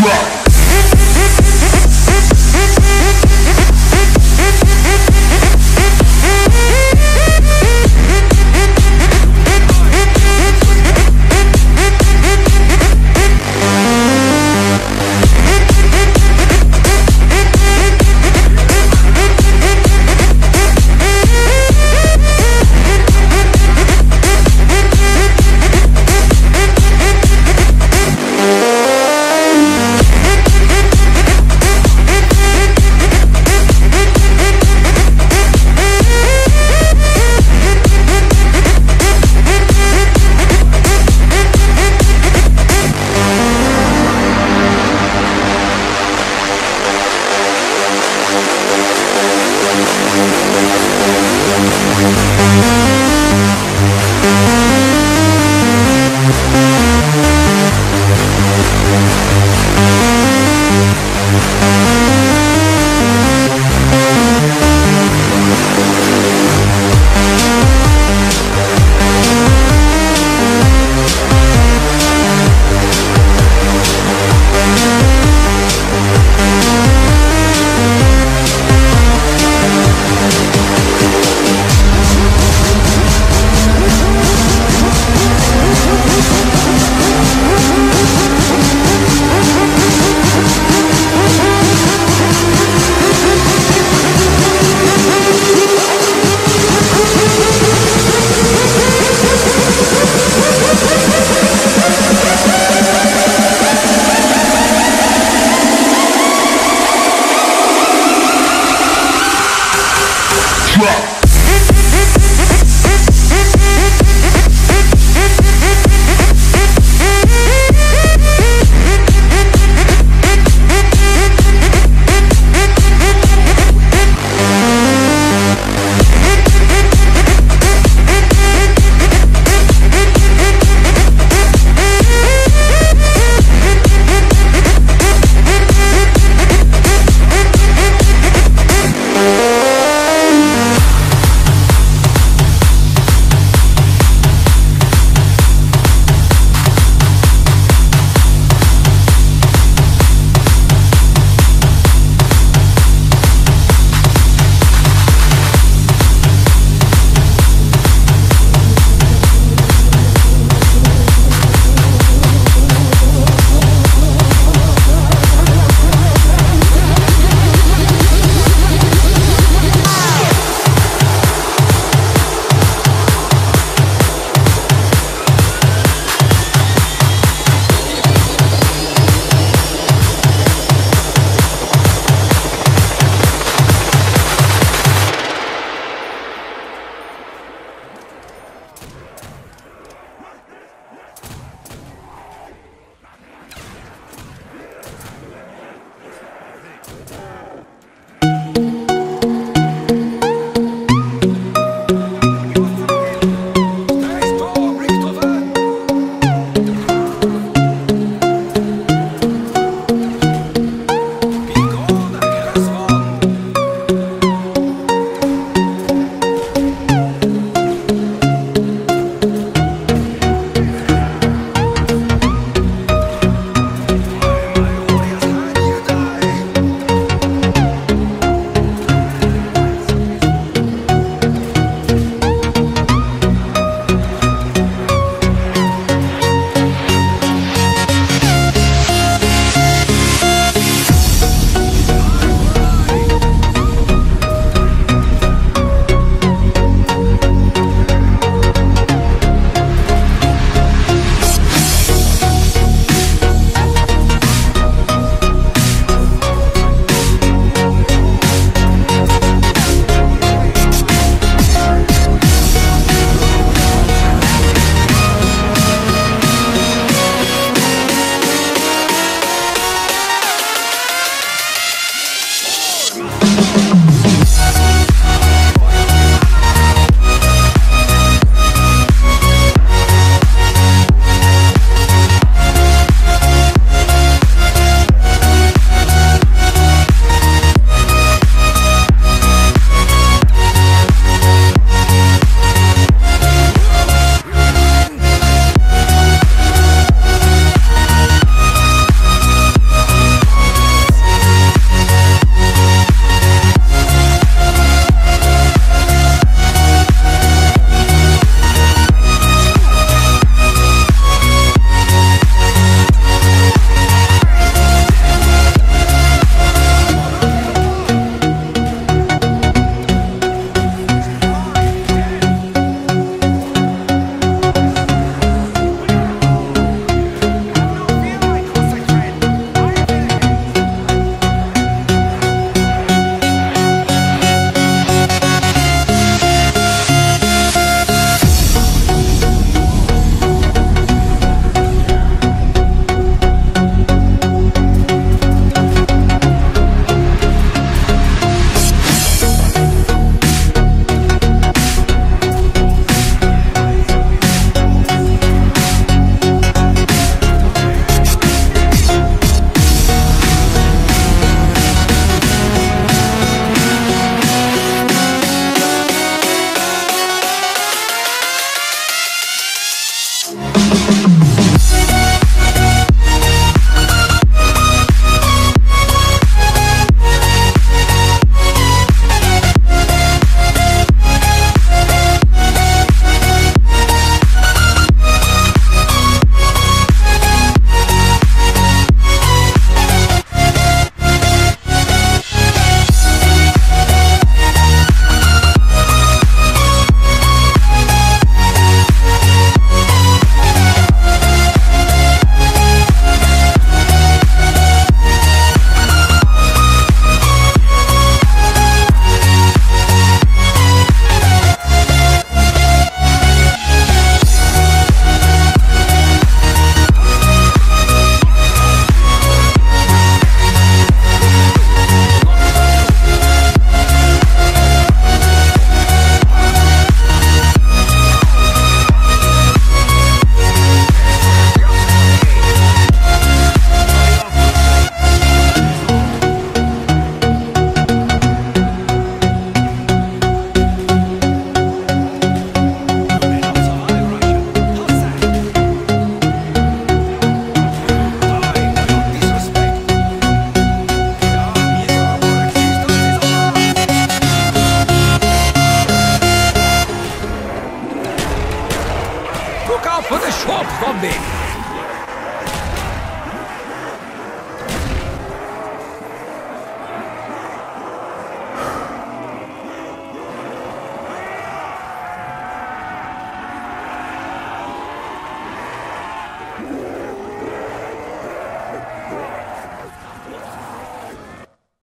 drop. drop.